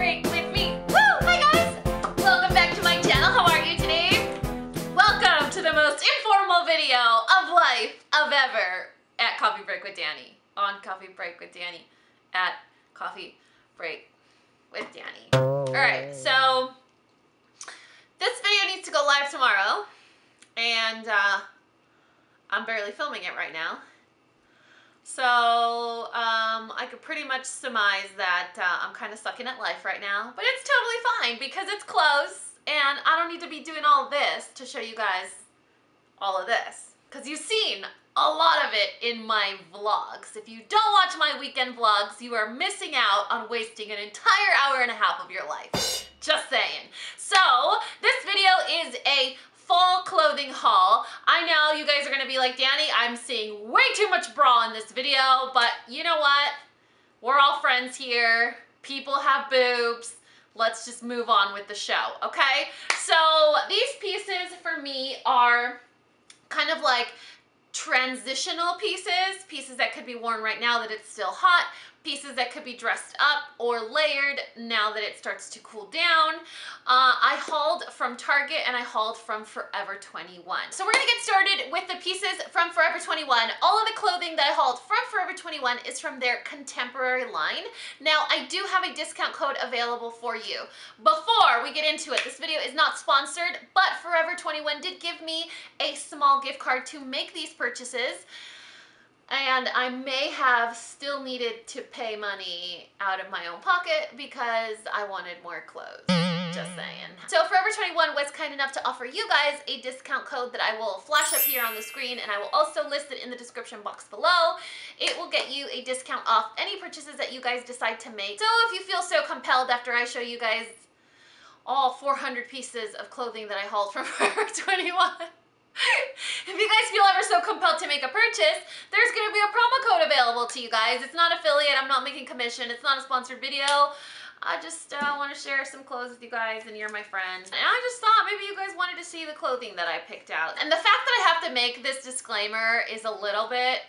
break with me. Woo! Hi guys! Welcome back to my channel. How are you today? Welcome to the most informal video of life of ever at Coffee Break with Dani. On Coffee Break with Dani. At Coffee Break with Dani. Alright, so this video needs to go live tomorrow. And uh, I'm barely filming it right now. So um, I could pretty much surmise that uh, I'm kind of sucking at life right now, but it's totally fine because it's close and I don't need to be doing all this to show you guys all of this because you've seen a lot of it in my vlogs. If you don't watch my weekend vlogs, you are missing out on wasting an entire hour and a half of your life. Just saying. So this video is a fall clothing haul. I know you guys are gonna be like, Dani, I'm seeing way too much bra in this video, but you know what? We're all friends here. People have boobs. Let's just move on with the show, okay? So these pieces for me are kind of like transitional pieces, pieces that could be worn right now that it's still hot, pieces that could be dressed up or layered now that it starts to cool down. Uh, I hauled from Target and I hauled from Forever 21. So we're gonna get started with the pieces from Forever 21. All of the clothing that I hauled from Forever 21 is from their contemporary line. Now I do have a discount code available for you. Before we get into it, this video is not sponsored, but Forever 21 did give me a small gift card to make these purchases and I may have still needed to pay money out of my own pocket because I wanted more clothes. Just saying. So Forever 21 was kind enough to offer you guys a discount code that I will flash up here on the screen and I will also list it in the description box below. It will get you a discount off any purchases that you guys decide to make. So if you feel so compelled after I show you guys all 400 pieces of clothing that I hauled from Forever 21, if you guys feel ever so compelled to make a purchase, there's going to be a promo code available to you guys. It's not affiliate. I'm not making commission. It's not a sponsored video. I just uh, want to share some clothes with you guys and you're my friend. And I just thought maybe you guys wanted to see the clothing that I picked out. And the fact that I have to make this disclaimer is a little bit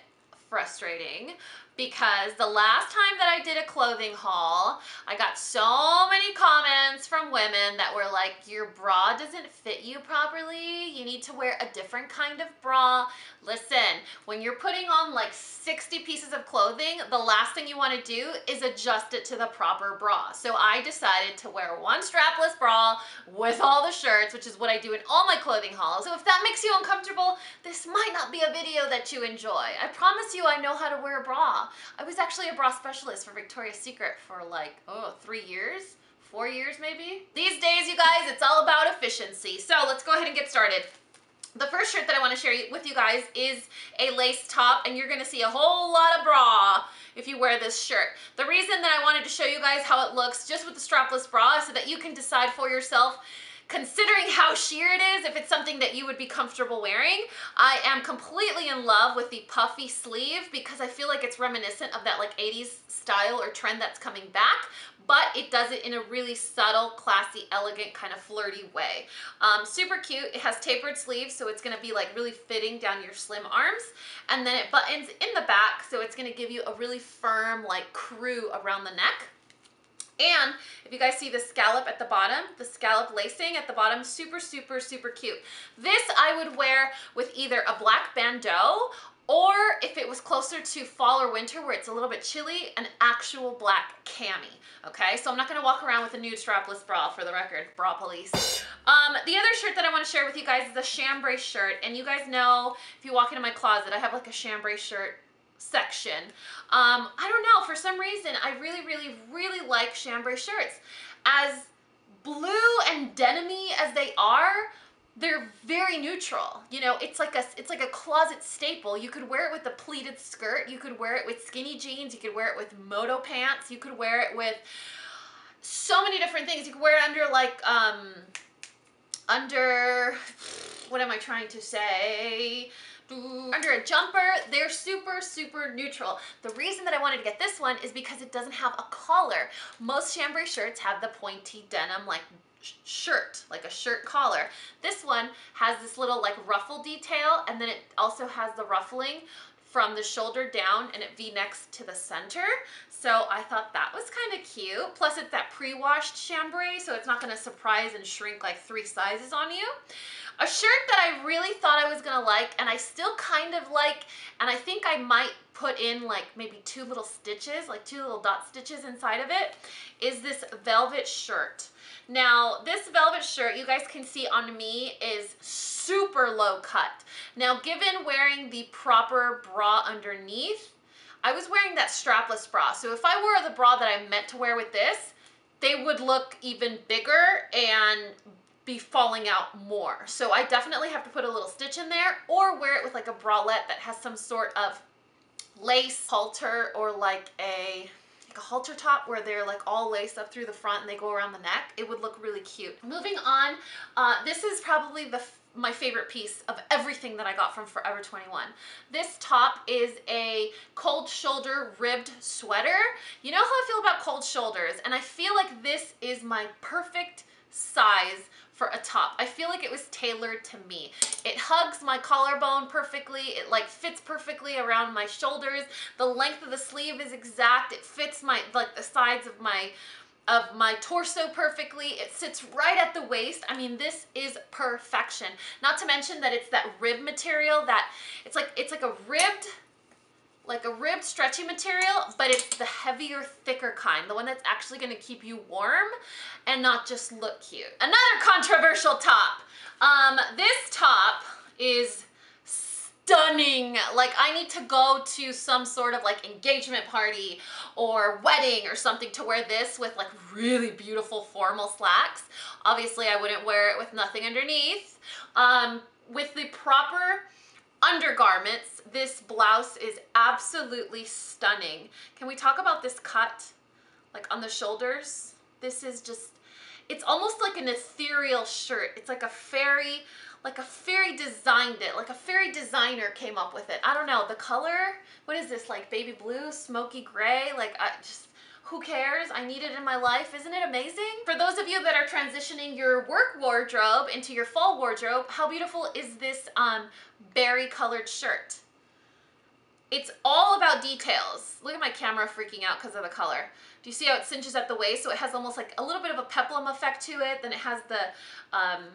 frustrating because the last time that I did a clothing haul, I got so many comments from women that were like, your bra doesn't fit you properly. You need to wear a different kind of bra. Listen, when you're putting on like 60 pieces of clothing, the last thing you want to do is adjust it to the proper bra. So I decided to wear one strapless bra with all the shirts, which is what I do in all my clothing hauls. So if that makes you uncomfortable, this might not be a video that you enjoy. I promise you I know how to wear a bra. I was actually a bra specialist for Victoria's Secret for like, oh, three years? Four years maybe? These days, you guys, it's all about efficiency. So let's go ahead and get started. The first shirt that I want to share with you guys is a lace top and you're going to see a whole lot of bra if you wear this shirt. The reason that I wanted to show you guys how it looks just with the strapless bra so that you can decide for yourself considering how sheer it is, if it's something that you would be comfortable wearing, I am completely in love with the puffy sleeve because I feel like it's reminiscent of that like 80s style or trend that's coming back, but it does it in a really subtle, classy, elegant, kind of flirty way. Um, super cute. It has tapered sleeves, so it's gonna be like really fitting down your slim arms. And then it buttons in the back, so it's gonna give you a really firm like crew around the neck. And if you guys see the scallop at the bottom, the scallop lacing at the bottom, super, super, super cute. This I would wear with either a black bandeau or if it was closer to fall or winter where it's a little bit chilly, an actual black cami, okay? So I'm not gonna walk around with a nude strapless bra for the record, bra police. Um, the other shirt that I wanna share with you guys is a chambray shirt, and you guys know, if you walk into my closet, I have like a chambray shirt section. Um, I don't know, for some reason, I really, really, really like chambray shirts. As blue and denim as they are, they're very neutral. You know, it's like a it's like a closet staple. You could wear it with a pleated skirt. You could wear it with skinny jeans. You could wear it with moto pants. You could wear it with so many different things. You could wear it under like um under what am I trying to say? Under a jumper. They're super, super neutral. The reason that I wanted to get this one is because it doesn't have a collar. Most chambray shirts have the pointy denim like shirt, like a shirt collar. This one has this little like ruffle detail and then it also has the ruffling from the shoulder down and it v-necks to the center. So I thought that was kind of cute. Plus it's that pre-washed chambray, so it's not gonna surprise and shrink like three sizes on you. A shirt that I really thought I was gonna like, and I still kind of like, and I think I might put in like maybe two little stitches, like two little dot stitches inside of it, is this velvet shirt. Now, this velvet shirt, you guys can see on me, is super low cut. Now, given wearing the proper bra underneath, I was wearing that strapless bra. So if I wore the bra that I meant to wear with this, they would look even bigger and be falling out more. So I definitely have to put a little stitch in there or wear it with like a bralette that has some sort of lace halter or like a like a halter top where they're like all laced up through the front and they go around the neck. It would look really cute. Moving on, uh, this is probably the my favorite piece of everything that I got from Forever 21. This top is a cold shoulder ribbed sweater. You know how I feel about cold shoulders and I feel like this is my perfect size for a top. I feel like it was tailored to me. It hugs my collarbone perfectly. It like fits perfectly around my shoulders. The length of the sleeve is exact. It fits my like the sides of my of my torso perfectly. It sits right at the waist. I mean, this is perfection. Not to mention that it's that rib material that it's like it's like a ribbed like a ribbed stretchy material, but it's the heavier, thicker kind, the one that's actually gonna keep you warm and not just look cute. Another controversial top. Um, this top is stunning. Like I need to go to some sort of like engagement party or wedding or something to wear this with like really beautiful formal slacks. Obviously I wouldn't wear it with nothing underneath. Um, with the proper undergarments, this blouse is absolutely stunning. Can we talk about this cut? Like on the shoulders? This is just, it's almost like an ethereal shirt. It's like a fairy, like a fairy designed it, like a fairy designer came up with it. I don't know, the color, what is this, like baby blue, smoky gray? Like I just, who cares? I need it in my life. Isn't it amazing? For those of you that are transitioning your work wardrobe into your fall wardrobe, how beautiful is this um, berry colored shirt? It's all about details. Look at my camera freaking out because of the color. Do you see how it cinches at the waist? So it has almost like a little bit of a peplum effect to it. Then it has the, um,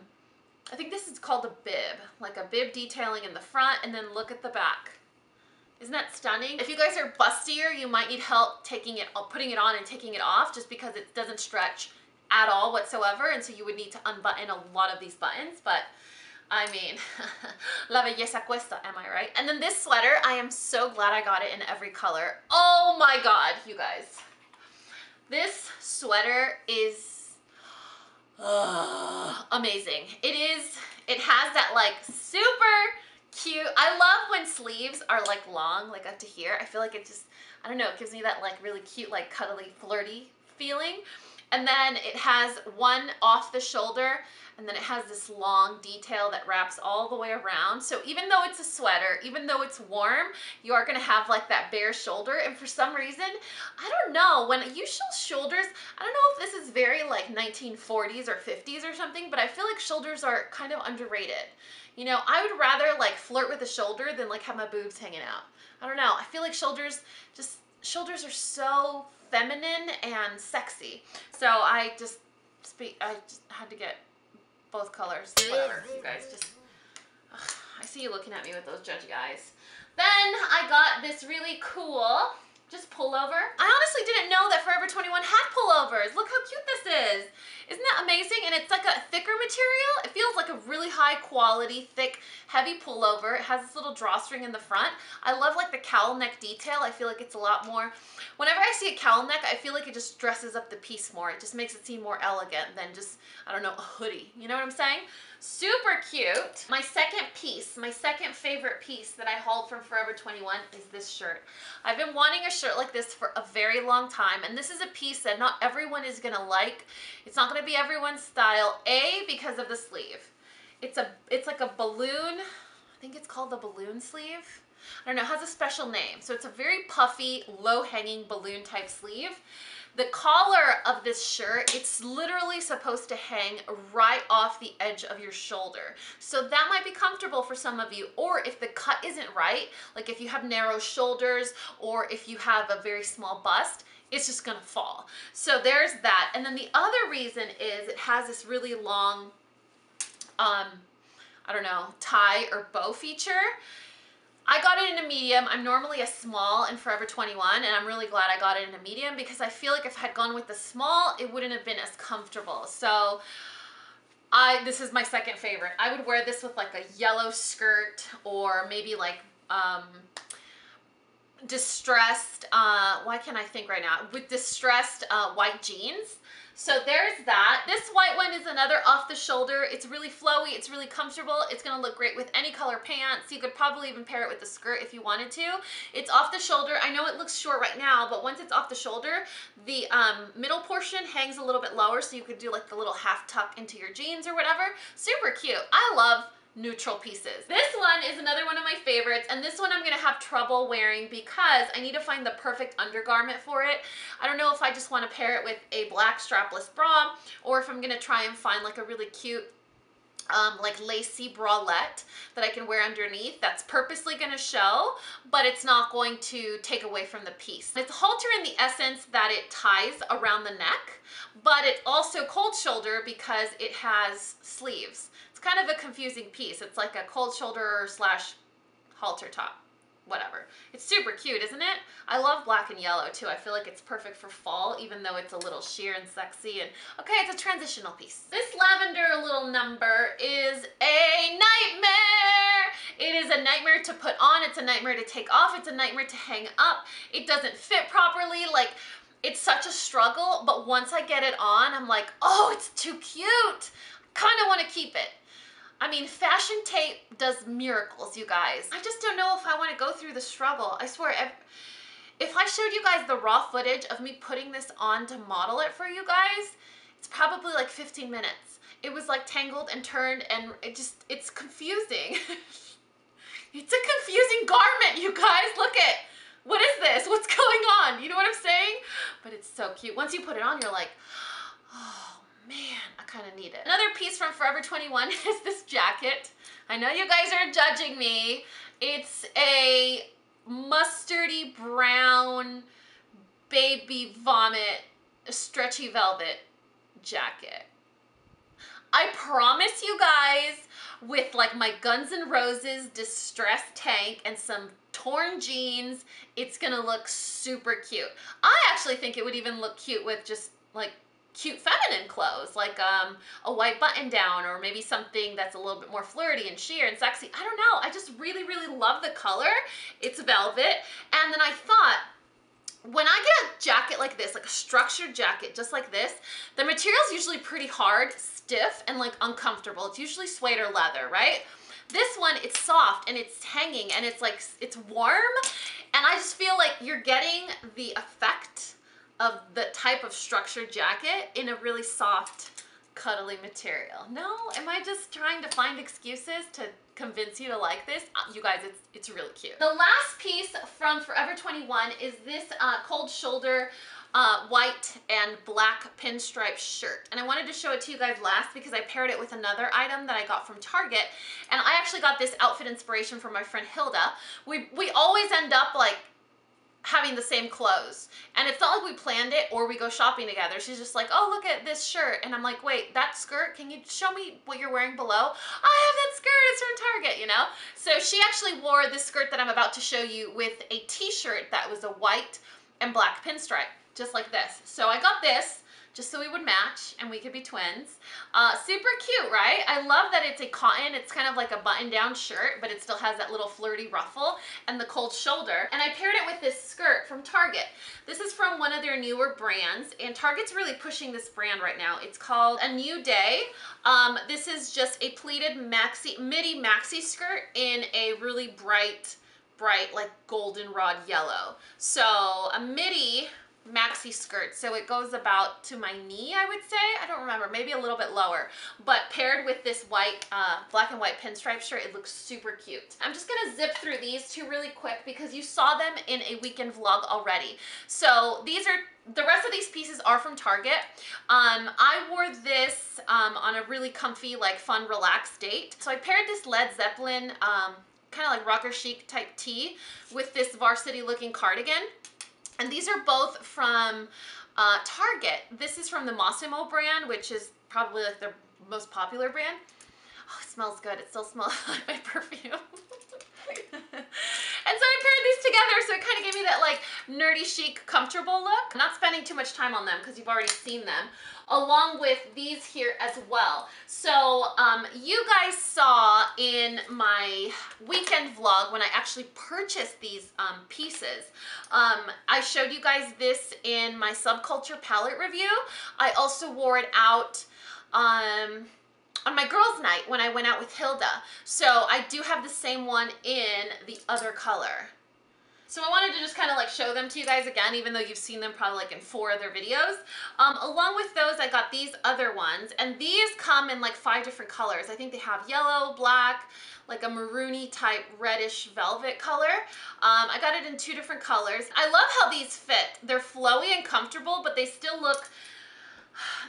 I think this is called a bib, like a bib detailing in the front and then look at the back. Isn't that stunning? If you guys are bustier, you might need help taking it, putting it on and taking it off just because it doesn't stretch at all whatsoever. And so you would need to unbutton a lot of these buttons, but I mean, la belleza cuesta, am I right? And then this sweater, I am so glad I got it in every color. Oh my God, you guys. This sweater is uh, amazing. It is, it has that like super cute. I love when sleeves are like long, like up to here. I feel like it just, I don't know, it gives me that like really cute, like cuddly, flirty feeling. And then it has one off the shoulder and then it has this long detail that wraps all the way around. So even though it's a sweater, even though it's warm, you are gonna have like that bare shoulder. And for some reason, I don't know, when you show shoulders, I don't know if this is very like 1940s or 50s or something, but I feel like shoulders are kind of underrated. You know, I would rather like flirt with the shoulder than like have my boobs hanging out. I don't know. I feel like shoulders just shoulders are so feminine and sexy. So I just speak I just had to get both colors. Whatever, you guys just ugh, I see you looking at me with those judgy eyes. Then I got this really cool just pullover. I honestly didn't know that Forever 21 had pullovers. Look how cute this is. Isn't that amazing? And it's like a thicker material. It feels like a really high quality, thick, heavy pullover. It has this little drawstring in the front. I love like the cowl neck detail. I feel like it's a lot more, whenever I see a cowl neck, I feel like it just dresses up the piece more. It just makes it seem more elegant than just, I don't know, a hoodie. You know what I'm saying? Super cute. My second piece, my second favorite piece that I hauled from Forever 21 is this shirt. I've been wanting a shirt like this for a very long time, and this is a piece that not everyone is gonna like. It's not gonna be everyone's style. A, because of the sleeve. It's a, it's like a balloon, I think it's called the balloon sleeve. I don't know, it has a special name. So it's a very puffy, low-hanging balloon type sleeve. The collar of this shirt, it's literally supposed to hang right off the edge of your shoulder. So that might be comfortable for some of you. Or if the cut isn't right, like if you have narrow shoulders or if you have a very small bust, it's just gonna fall. So there's that. And then the other reason is it has this really long, um, I don't know, tie or bow feature. I got it in a medium. I'm normally a small in Forever 21 and I'm really glad I got it in a medium because I feel like if I had gone with the small, it wouldn't have been as comfortable. So I this is my second favorite. I would wear this with like a yellow skirt or maybe like um, distressed, uh, why can't I think right now? With distressed uh, white jeans. So there's that. This white one is another off the shoulder. It's really flowy. It's really comfortable. It's going to look great with any color pants. You could probably even pair it with the skirt if you wanted to. It's off the shoulder. I know it looks short right now, but once it's off the shoulder, the um, middle portion hangs a little bit lower so you could do like the little half tuck into your jeans or whatever. Super cute. I love neutral pieces. This one is another one of my favorites and this one I'm gonna have trouble wearing because I need to find the perfect undergarment for it. I don't know if I just wanna pair it with a black strapless bra or if I'm gonna try and find like a really cute um, like lacy bralette that I can wear underneath that's purposely going to show, but it's not going to take away from the piece. It's halter in the essence that it ties around the neck, but it's also cold shoulder because it has sleeves It's kind of a confusing piece. It's like a cold shoulder slash halter top whatever. It's super cute, isn't it? I love black and yellow too. I feel like it's perfect for fall, even though it's a little sheer and sexy. And okay, it's a transitional piece. This lavender little number is a nightmare. It is a nightmare to put on. It's a nightmare to take off. It's a nightmare to hang up. It doesn't fit properly. Like, it's such a struggle, but once I get it on, I'm like, oh, it's too cute. Kind of want to keep it. I mean, fashion tape does miracles, you guys. I just don't know if I want to go through the struggle. I swear, if, if I showed you guys the raw footage of me putting this on to model it for you guys, it's probably like 15 minutes. It was like tangled and turned and it just, it's confusing. it's a confusing garment, you guys. Look at, what is this? What's going on? You know what I'm saying? But it's so cute. Once you put it on, you're like, oh, man, I kind of need it. Another piece from Forever 21 is this jacket. I know you guys are judging me. It's a mustardy brown baby vomit stretchy velvet jacket. I promise you guys with like my Guns N' Roses distressed tank and some torn jeans, it's gonna look super cute. I actually think it would even look cute with just like cute feminine clothes like um, a white button down or maybe something that's a little bit more flirty and sheer and sexy. I don't know. I just really, really love the color. It's velvet. And then I thought, when I get a jacket like this, like a structured jacket just like this, the material is usually pretty hard, stiff, and like uncomfortable. It's usually suede or leather, right? This one, it's soft and it's hanging and it's like, it's warm. And I just feel like you're getting the effect of the type of structured jacket in a really soft, cuddly material. No? Am I just trying to find excuses to convince you to like this? Uh, you guys, it's, it's really cute. The last piece from Forever 21 is this uh, cold shoulder uh, white and black pinstripe shirt. And I wanted to show it to you guys last because I paired it with another item that I got from Target. And I actually got this outfit inspiration from my friend Hilda. We, we always end up like having the same clothes. And it's not like we planned it or we go shopping together. She's just like, oh, look at this shirt. And I'm like, wait, that skirt, can you show me what you're wearing below? I have that skirt, it's from Target, you know? So she actually wore this skirt that I'm about to show you with a t-shirt that was a white and black pinstripe, just like this. So I got this just so we would match and we could be twins. Uh, super cute, right? I love that it's a cotton. It's kind of like a button-down shirt, but it still has that little flirty ruffle and the cold shoulder. And I paired it with this skirt from Target. This is from one of their newer brands, and Target's really pushing this brand right now. It's called A New Day. Um, this is just a pleated maxi, midi maxi skirt in a really bright, bright, like goldenrod yellow. So a midi maxi skirt. So it goes about to my knee, I would say. I don't remember, maybe a little bit lower. But paired with this white, uh, black and white pinstripe shirt, it looks super cute. I'm just gonna zip through these two really quick because you saw them in a weekend vlog already. So these are the rest of these pieces are from Target. Um, I wore this um, on a really comfy, like fun, relaxed date. So I paired this Led Zeppelin um, kind of like rocker chic type tee with this varsity looking cardigan. And these are both from uh, Target. This is from the Mossimo brand, which is probably like their most popular brand. Oh, it smells good. It still smells like my perfume. and so I paired these together so it kind of gave me that like nerdy chic comfortable look. I'm not spending too much time on them because you've already seen them along with these here as well. So um, you guys saw in my weekend vlog when I actually purchased these um, pieces. Um, I showed you guys this in my subculture palette review. I also wore it out um, on my girls night when I went out with Hilda. So I do have the same one in the other color. So I wanted to just kind of like show them to you guys again, even though you've seen them probably like in four other videos. Um, along with those, I got these other ones, and these come in like five different colors. I think they have yellow, black, like a maroony type reddish velvet color. Um, I got it in two different colors. I love how these fit. They're flowy and comfortable, but they still look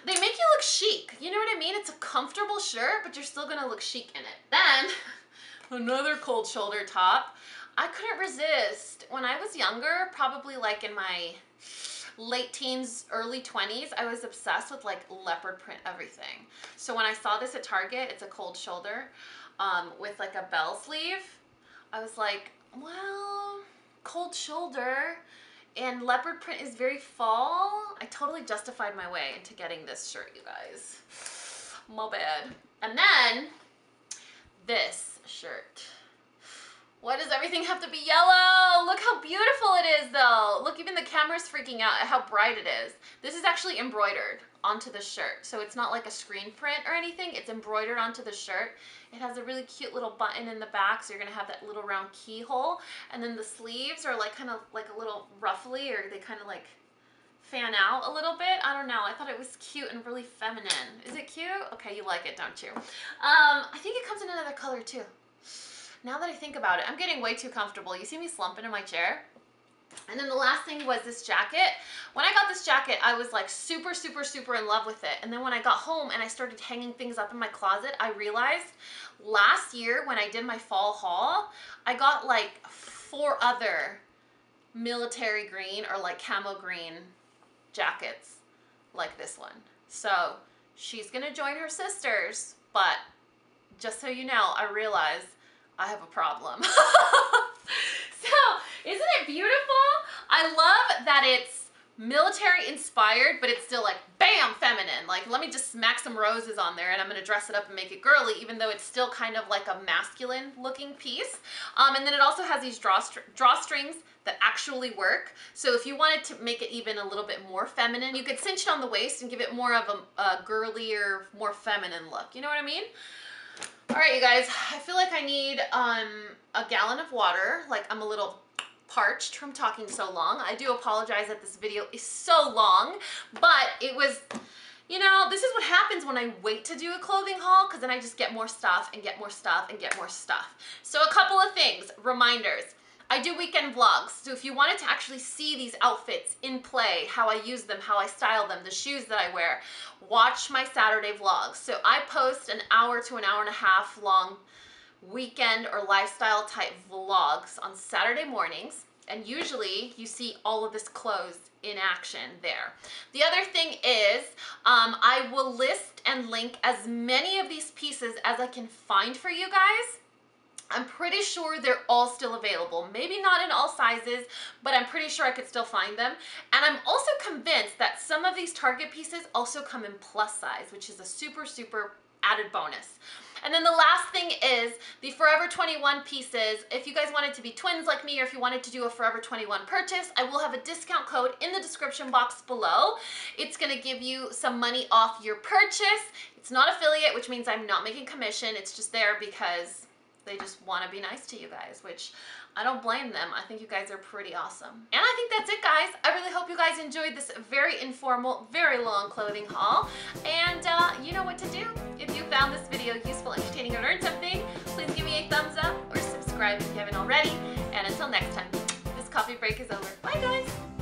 they make you look chic. You know what I mean? It's a comfortable shirt, but you're still gonna look chic in it. Then, another cold shoulder top. I couldn't resist. When I was younger, probably like in my late teens, early 20s, I was obsessed with like leopard print everything. So when I saw this at Target, it's a cold shoulder um, with like a bell sleeve, I was like, well, cold shoulder and leopard print is very fall. I totally justified my way into getting this shirt, you guys. My bad. And then this shirt. Why does everything have to be yellow? Look how beautiful it is though. Look, even the camera's freaking out at how bright it is. This is actually embroidered onto the shirt. So it's not like a screen print or anything. It's embroidered onto the shirt. It has a really cute little button in the back. So you're gonna have that little round keyhole. And then the sleeves are like kind of like a little ruffly or they kind of like fan out a little bit. I don't know. I thought it was cute and really feminine. Is it cute? Okay, you like it, don't you? Um, I think it comes in another color too. Now that I think about it, I'm getting way too comfortable. You see me slumping in my chair? And then the last thing was this jacket. When I got this jacket, I was like super, super, super in love with it. And then when I got home and I started hanging things up in my closet, I realized last year when I did my fall haul, I got like four other military green or like camo green jackets like this one. So she's gonna join her sisters, but just so you know, I realized I have a problem. so, isn't it beautiful? I love that it's military inspired, but it's still like, bam, feminine. Like, let me just smack some roses on there and I'm gonna dress it up and make it girly, even though it's still kind of like a masculine looking piece. Um, and then it also has these drawstr drawstrings that actually work. So if you wanted to make it even a little bit more feminine, you could cinch it on the waist and give it more of a, a girlier, more feminine look. You know what I mean? All right, you guys, I feel like I need um, a gallon of water. Like I'm a little parched from talking so long. I do apologize that this video is so long, but it was, you know, this is what happens when I wait to do a clothing haul because then I just get more stuff and get more stuff and get more stuff. So a couple of things, reminders. I do weekend vlogs, so if you wanted to actually see these outfits in play, how I use them, how I style them, the shoes that I wear, watch my Saturday vlogs. So I post an hour to an hour and a half long weekend or lifestyle type vlogs on Saturday mornings. And usually you see all of this clothes in action there. The other thing is um, I will list and link as many of these pieces as I can find for you guys I'm pretty sure they're all still available. Maybe not in all sizes, but I'm pretty sure I could still find them. And I'm also convinced that some of these Target pieces also come in plus size, which is a super, super added bonus. And then the last thing is the Forever 21 pieces. If you guys wanted to be twins like me or if you wanted to do a Forever 21 purchase, I will have a discount code in the description box below. It's gonna give you some money off your purchase. It's not affiliate, which means I'm not making commission. It's just there because They just want to be nice to you guys, which I don't blame them. I think you guys are pretty awesome. And I think that's it, guys. I really hope you guys enjoyed this very informal, very long clothing haul. And uh, you know what to do. If you found this video useful, entertaining, or learned something, please give me a thumbs up or subscribe if you haven't already. And until next time, this coffee break is over. Bye, guys.